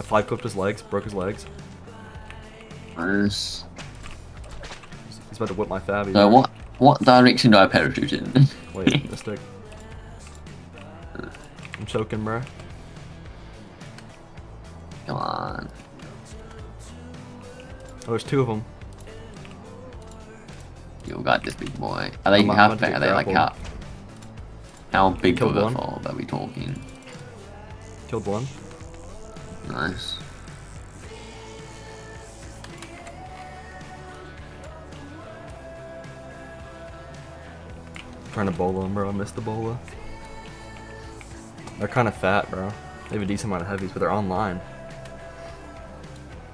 I five clipped his legs, broke his legs. Nice. He's about to whip my Fabby. So uh, what what direction do I parachute in? Wait, Mystic. I'm choking, bro. Come on. Oh, there's two of them. You got this big boy. Are they I'm- I'm how about to big are they like grappled. how big Killed of a fall are we talking? Killed one. Nice. trying to bola him, bro. I missed the bola. They're kind of fat, bro. They have a decent amount of heavies, but they're online.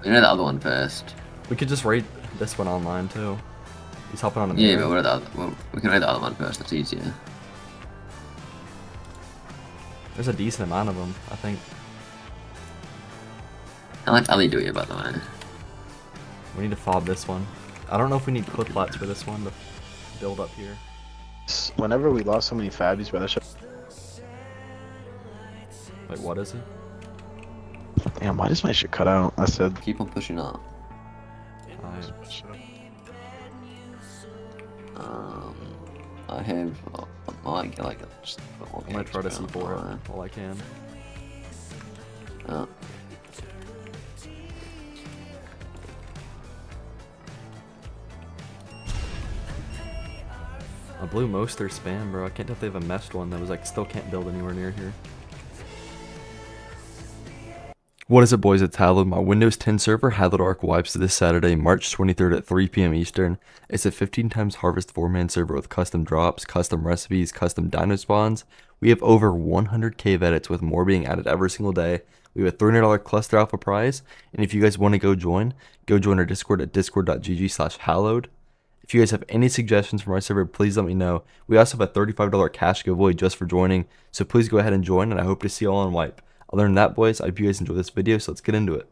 You know the other one first. We could just rate this one online too. He's hopping on a Yeah, but what are the other, well, we can read the other one first. That's easier. There's a decent amount of them, I think. I like Ali do it by the way. We need to fob this one. I don't know if we need clip lats for this one to build up here. Whenever we lost so many Fabbies, bro, that shit. Wait, what is it? Damn, why does my shit cut out? I said. Keep on pushing up. I, Um, I have uh, I get like just I'm gonna try to C4 it all I can. Uh, I blew most their spam, bro. I can't tell if they have a messed one that was like still can't build anywhere near here. What is it, boys? It's Hallowed. My Windows 10 server, Hallowed Ark, wipes this Saturday, March 23rd at 3 p.m. Eastern. It's a 15 times harvest four man server with custom drops, custom recipes, custom dino spawns. We have over 100k edits with more being added every single day. We have a $300 cluster alpha prize. And if you guys want to go join, go join our Discord at discord.gg slash hallowed. If you guys have any suggestions for my server, please let me know. We also have a $35 cash giveaway just for joining, so please go ahead and join, and I hope to see you all on Wipe. Other than that, boys, I hope you guys enjoy this video, so let's get into it.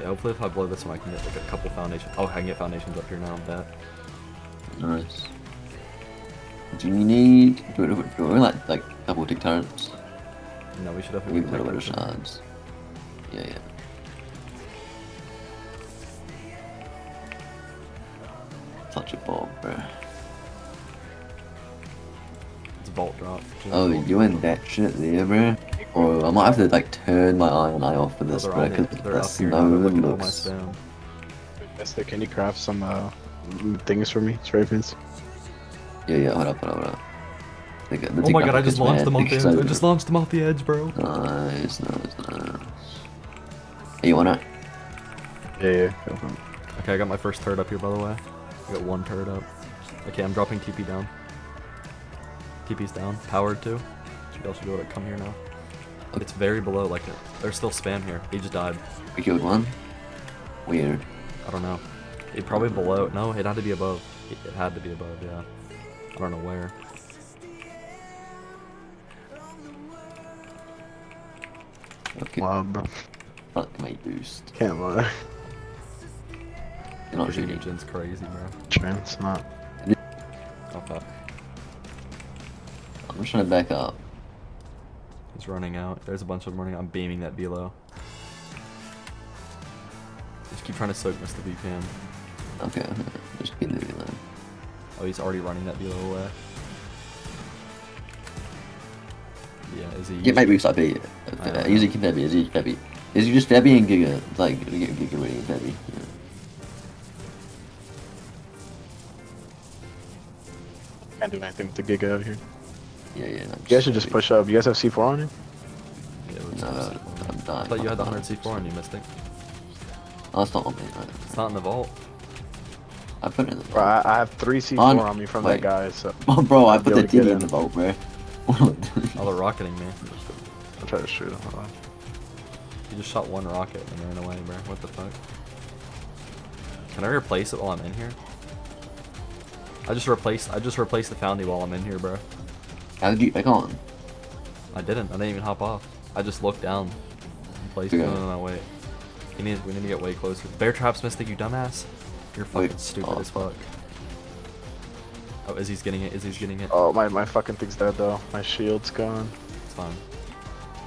Yeah, hopefully if I blow this one, I can get like a couple foundations. Oh, I can get foundations up here now, I bet. nice. Do you need do we, do we like like double tick turrets? No, we should have... We definitely need a little bit of shards. Yeah, yeah. Such a ball, bro. It's vault drop. Oh, cool. you and that shit there, bro. Bro, I might have to like turn my eye and eye off for Oh, this, they're bro, on because it. They're the snow now. They're looking at all my looks. spam. Mister, can you craft some uh things for me, spray pins? Yeah, yeah, hold up, hold up, hold up. They got- the Oh my god, I just launched mad them off the edge. I I- just launched them off the edge, bro. Nice, nice, nice. Hey, you wanna? Yeah, yeah. go for it. Okay, I got my first turret up here, by the way. I got one turret up. Okay, I'm dropping TP down. TP's down. Powered too. Should also be able to come here now. It's very below, like, there's still spam here. He just died. We killed one. Weird. I don't know. It probably below. No, it had to be above. It, it had to be above, yeah. I don't know where. Okay, Wow, bro. fuck my boost. Can't lie. You're not Pushing shooting. Eugen's crazy, bro. Trans not. Oh fuck. I'm just trying to back up. He's running out. There's a bunch of them running. I'm beaming that below. Just keep trying to soak Mr. VPN. Okay, okay. just be moving then. Oh, he's already running that below away. Yeah, is he? Get my boost up here. I don't Uh, know. usually keep Febby, is he Febby? Is he just Febby and Giga? Like, Giga, Giga ready and Febby. Yeah. Can't do anything with the Giga out here. Yeah, yeah. no, You guys should just push up. You guys have C4 on you? Yeah, let's No, I'm I thought you had the 100 C4 on you, Mystic. Oh, it's not on me. Right? It's not in the vault. I put it in the Bro, vault. I, I have three C4 On- on me from wait. that guy, so Oh, bro, I put the able to get TV in in. the vault, bro. Oh, they're rocketing me. I'll try to shoot him. Hold on. He just shot one rocket and ran away, bro. What the fuck? Can I replace it while I'm in here? I just replaced. I just replaced the foundy while I'm in here, bro. How did you get back on? I didn't. I didn't even hop off. I just looked down. And placed. Yeah. No, no, no, wait. We need. We need to get way closer. Bear traps, Mystic, you dumbass. You're fucking Wait, stupid oh, as fuck. Oh, Izzy's getting it. Izzy's getting it. Oh, my, my fucking thing's dead though. My shield's gone. It's fine.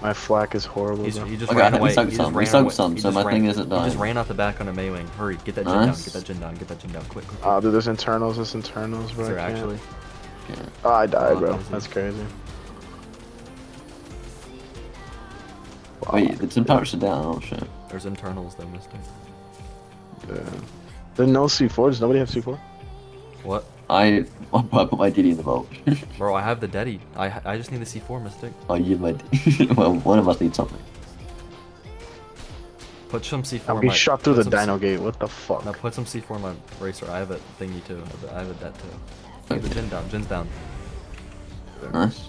My flak is horrible. He's, he just Okay, ran we away. soaked he some, just we ran soaked some, so my ran, thing isn't He just ran off the back on a Maewing. Hurry, get that gen down. Get that gen down. Get that gen down. Quick, quick. Oh, dude, there's internals. There's internals, bro. Is there I can't. actually? Yeah. Oh, I died, Oh, bro. is it? That's crazy. Wait, the some turrets are down. Oh shit. There's internals though, Mystic. Yeah. There's no C4. Does nobody have C4? What? I I put my DD in the vault. Bro, I have the Deddy. I I just need the C4 Mystic. oh, you my. well, one of us needs something. Put some C4 I'll in be my- shot through the some C- dino gate. What the fuck? Now put some C4 in my racer. I have a thingy too. I have a- I have a that too. Get the Okay. gen down. Gen's down. Nice.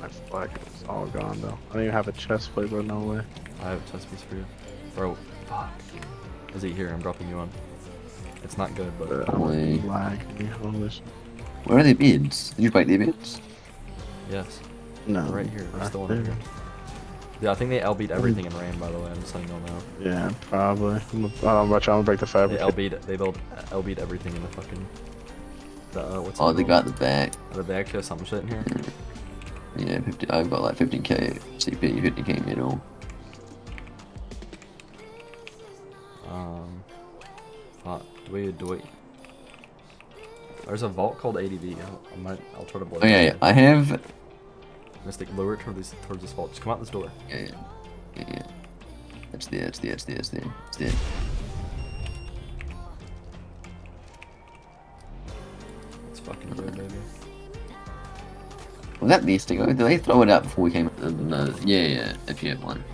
My flak is all gone though. I don't even have a chest plate, bro. No way. I have a chest piece for you. Bro, fuck. Is he here? I'm dropping you on. It's not good, but Uh, lag. Where are the beads? Did you break the beads? yes. No. Right here. There's right still one there. here. Yeah, I think they LB'd everything in RAM, by the way. I'm just letting y'all know. Yeah, probably. I'm gonna, oh, I'm about to I'm gonna break the They fabric. LB'd, they built, LB'd everything in the fucking. The, uh, what's it Oh, they got the back. Oh, they actually have some shit in here? Yeah, 50, I've got like 15k CP, 50k middle. Um. Fuck. Do we, do we. There's a vault called ADV. I'll, might, I'll try to blow Okay, this. I have. Mystic, lure it towards this, towards this vault. Just come out this door. Yeah, yeah, yeah. yeah. It's there, it's there, it's there, it's there, it's there. It's fucking good, baby. Was that the stick? Did they throw it out before we came? Uh, no, yeah, yeah. If you have one.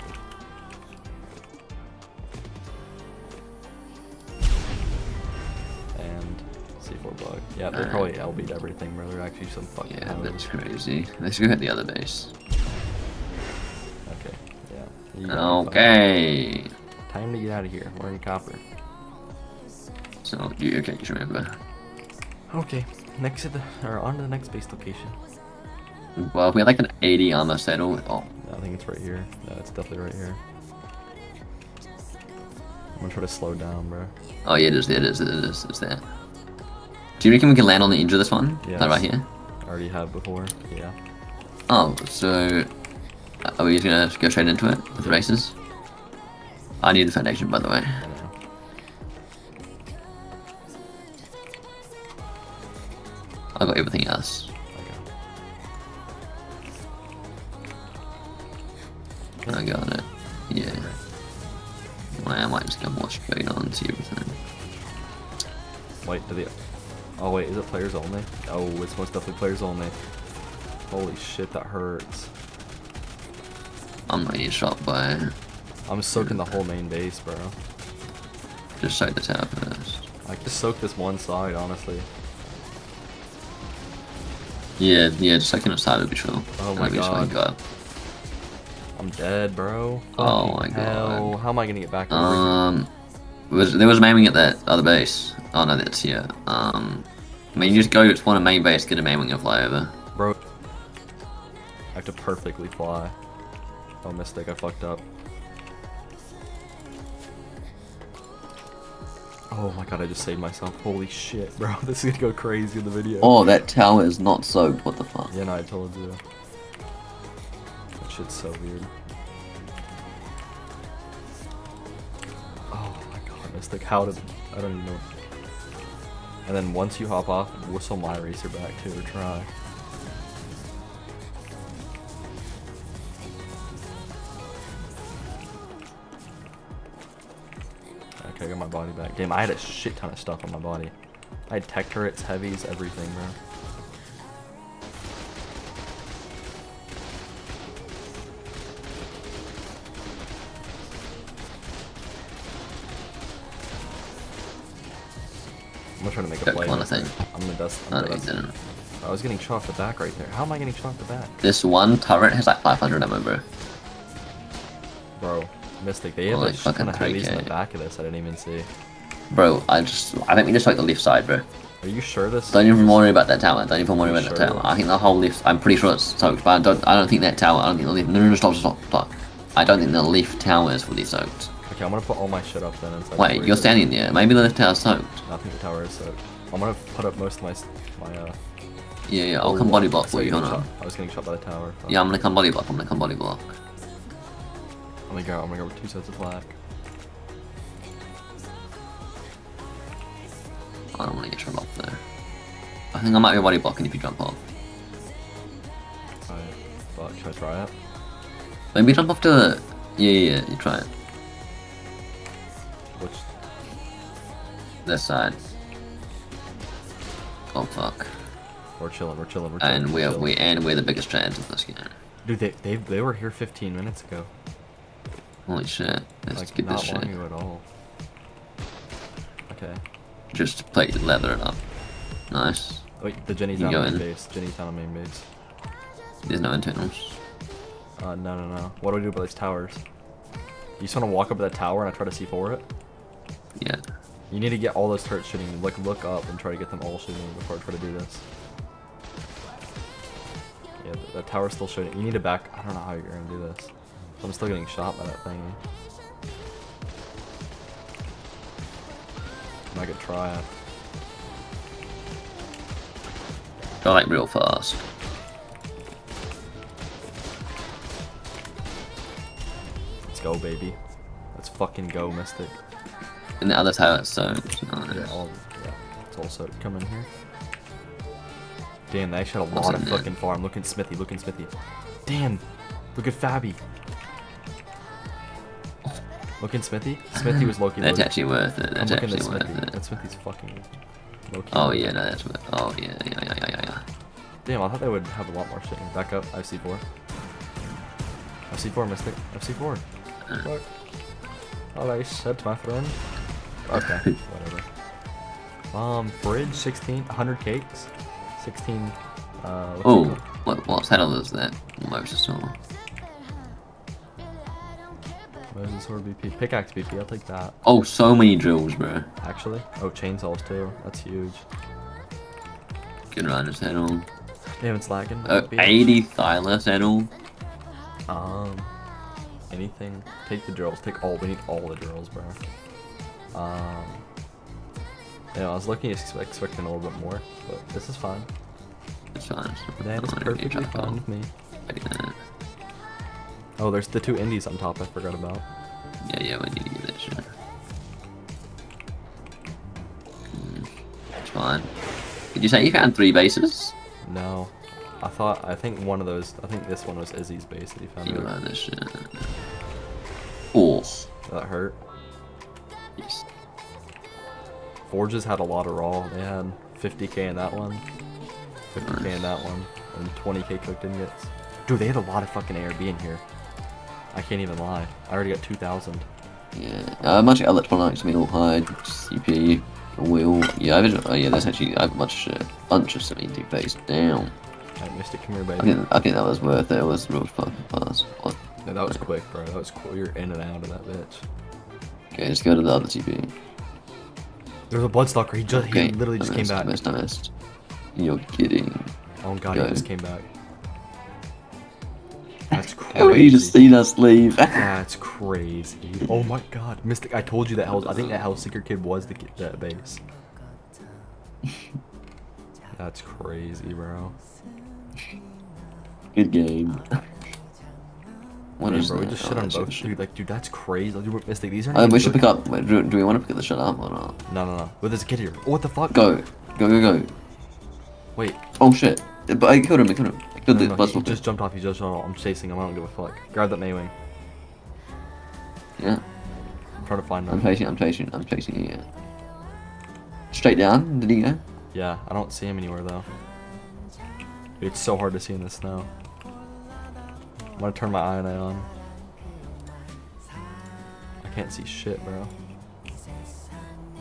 They Alright. probably LB'd everything, bro. They're actually some fucking. Yeah, that's crazy. Let's go hit the other base. Okay, yeah. Okay. Time to get out of here. We're in copper. So you okay? Just remember. Okay, next to the or on to the next base location. Well, we had like an 80 armor saddle. Oh, I think it's right here. No, it's definitely right here. I'm gonna try to slow down, bro. oh yeah, it is. It is. It is. It's there. Do you reckon we can land on the edge of this one? Yeah. Like right here. Already have before. Yeah. Oh, so uh, are we just gonna go straight into it with the races? I need the foundation, by the way. I. I got everything else. Okay. I got it. Yeah. Well, I might just go more straight on to everything. Wait, do the. Oh wait, is it players only? Oh, it's most definitely players only. Holy shit, that hurts. I'm not getting shot by. I'm soaking the whole main base, bro. Just soak the tower first. I just soak this one side, honestly. Yeah, yeah, just soaking the side would be chill. Oh my be just what I God. I'm dead, bro. Oh Fucking my hell. God. How am I gonna get back? Um, was there was Maewing at that other base? Oh no, that's here. Um, I mean, you just go spawn a main base, get a Maewing and fly over. Bro. I have to perfectly fly. Oh, mistake, I fucked up. Oh my god, I just saved myself. Holy shit, bro. This is gonna go crazy in the video. Oh, that tower is not soaked. What the fuck? Yeah, no, I told you. That shit's so weird. Oh my god, Mystic, how did... I don't even know. And then once you hop off, whistle my racer back to or try. Okay, I got my body back. Damn, I had a shit ton of stuff on my body. I had tech turrets, heavies, everything, bro. I'm gonna try to make a play. one, I think. I'm gonna dust. I'm No, gonna no, dust. didn't. I was getting shot off the back right there. How am I getting shot off the back? This one turret has like 500 ammo, bro. Bro, Mystic, they have Like a shit ton of fucking heavies in the back of this I didn't even see. Bro, I just, I think we just like the left side, bro. Are you sure this? Don't even worry about that tower. Don't even worry about that tower. I think the whole left. I'm pretty sure it's soaked, but I don't. I don't think that tower. I don't think the left. No, no, no, stop, stop, stop. I don't think the left tower is fully soaked. Okay, I'm gonna put all my shit up then inside. Wait, you're standing there. Maybe the left tower's soaked. I think the tower is soaked. I'm gonna put up most of my my uh Yeah, yeah, I'll come body block for you, hold on. I was getting shot by the tower. Fuck. Yeah, I'm gonna come body block, I'm gonna come body block. I'm gonna go. I'm gonna go with two sets of flak. I don't wanna get shot off there. I think I might be body blocking if you jump off. Alright. Fuck. Should I try it? Maybe jump off to the... Yeah, yeah, yeah, you try it. Which? This side. Oh fuck. We're chilling. We're chilling. We're chilling. And we're we're, chilling. we, and we're the biggest fans of this game. Dude, they, they they were here 15 minutes ago. Holy shit. Let's like get not this shit. ago at all. Okay. Just play leather it up. Nice. Wait, the Jenny's You not go on main in. base. Jenny's on main base. There's no internals. Uh, no, no, no. What do I do about these towers? You just want to walk up to that tower and I try to C4 it? Yeah. You need to get all those turrets shooting. Like, look up and try to get them all shooting before I try to do this. Yeah, the, the tower's still shooting. You need to back. I don't know how you're gonna do this. I'm still getting shot by that thing. I could try it. Like real fast. Let's go, baby. Let's fucking go, Mystic. And the other tower is so nice. Yeah, all, yeah. It's also come in here. Damn, they actually had a lot in of there? fucking farm. Look at Smithy, look at Smithy. Damn, look at Fabby. Look at Smithy. Smithy was Loki. That's loaded. actually worth it. That's actually worth Smithy. it. That Smithy's fucking Loki. Oh yeah, no, that's worth Oh yeah, yeah, yeah, yeah, yeah. Damn, I thought they would have a lot more shit. Back up. I have C4. I have C4, Mystic. I have C4. Look. All I said, my friend. Okay, whatever. Um, bridge 16, 100 cakes, 16. Uh, Oh, what what title is that? Moses saw. Moses Sword BP. Pickaxe BP, I'll take that. Oh, so many drills, bro. Actually. Oh, chainsaws too. That's huge. Good around his head on. Damn, it's lagging. Bitch. 80 Thyla saddle. Um, anything. Take the drills. Take all. We need all the drills, bro. Um, yeah, I was looking, expecting a little bit more, but this is fine. It's fine. That is I need to perfectly fine with me. Oh, there's the two indies on top. I forgot about. yeah, yeah, we need to get that shit. It's fine. Did you say you found three bases? No, I thought. I think one of those. I think this one was Izzy's base that he found. You know this shit. Oh, That hurt. Forges had a lot of raw. They had 50k in that one, 50k in that one, and 20k cooked ingots. Dude, they had a lot of fucking ARB in here. I can't even lie. I already got 2,000. Yeah, uh, much electronics, metal hide, CP, wheel. Yeah, I've, oh yeah, that's actually I have a bunch of shit, bunch of seventy base. Damn, Alright, Mystic, come here, I think I think that was worth it. It was real fucking fast. What? Yeah, that was quick, bro. That was cool. You're in and out of that bitch. Okay, let's go to the other TP. There's a Bloodstalker. He just Okay, he literally just I came back. missed, missed. You're kidding. Oh god, Go. he just came back. That's crazy. Oh, you just seen us leave. That's crazy. Oh my god, Mystic! I told you that Hell. I think that Hellseeker kid was the kid, that base. That's crazy, bro. Good game. What Damn, is bro, we just Oh, shit on both. shit. Dude, like, dude, that's crazy. Like, dude, these are. Uh, we should pick up. Wait, do, do we want to pick up the shit up or not? No, no, no. But there's a kid here. Oh, what the fuck? Go, go, go, go. Wait. Oh shit! But I killed him. I killed him. I killed no, the no, he, he just jumped off. He just jumped off. I'm chasing him. I don't give a fuck. Grab that Maewing. Yeah, I'm trying to find him. I'm chasing. I'm chasing. I'm chasing. Yeah. Straight down. Did he go? Yeah, I don't see him anywhere though. It's so hard to see in the snow. I'm gonna turn my eye on. I can't see shit, bro.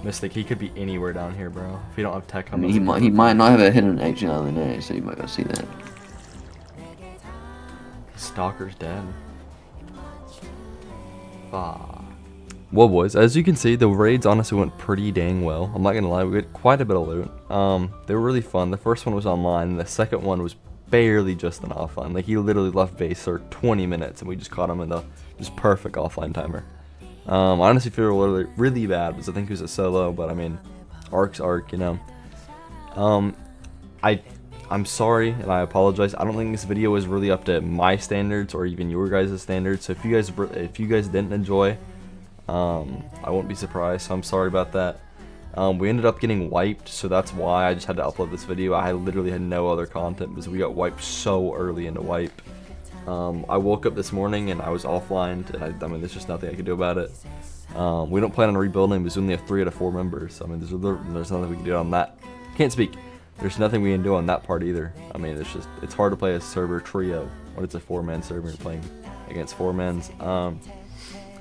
Mystic, he could be anywhere down here, bro. If you don't have tech, I I'm mean, he might. He might not have a hidden agent out there, so you might not see that. Stalker's dead. Fuck. Well, boys, as you can see, the raids honestly went pretty dang well. I'm not gonna lie, we got quite a bit of loot. Um, they were really fun. The first one was online, the second one was barely just an offline. Like he literally left base for 20 minutes, and we just caught him in the just perfect offline timer. Um, I honestly feel really, really bad because I think he was a solo, but I mean, Ark's Ark, you know. Um, I I'm sorry and I apologize. I don't think this video was really up to my standards or even your guys' standards. So if you guys if you guys didn't enjoy, um, I won't be surprised. So I'm sorry about that. Um, we ended up getting wiped, so that's why I just had to upload this video. I literally had no other content because we got wiped so early into wipe. Um, I woke up this morning and I was offline, and I, I mean, there's just nothing I could do about it. Um, we don't plan on rebuilding because we only have three out of four members. I mean, there's, there's nothing we can do on that. Can't speak. There's nothing we can do on that part either. I mean, it's just it's hard to play a server trio when it's a four-man server and playing against four men's. Um,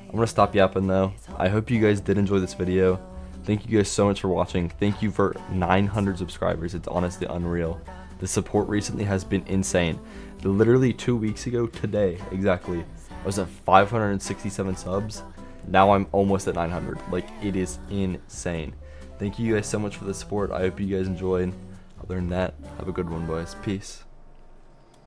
I'm gonna stop yapping though. I hope you guys did enjoy this video. Thank you guys so much for watching. Thank you for 900 subscribers. It's honestly unreal. The support recently has been insane. Literally two weeks ago today, exactly, I was at 567 subs. Now I'm almost at 900. Like, it is insane. Thank you guys so much for the support. I hope you guys enjoyed. Other than that, have a good one, boys. Peace.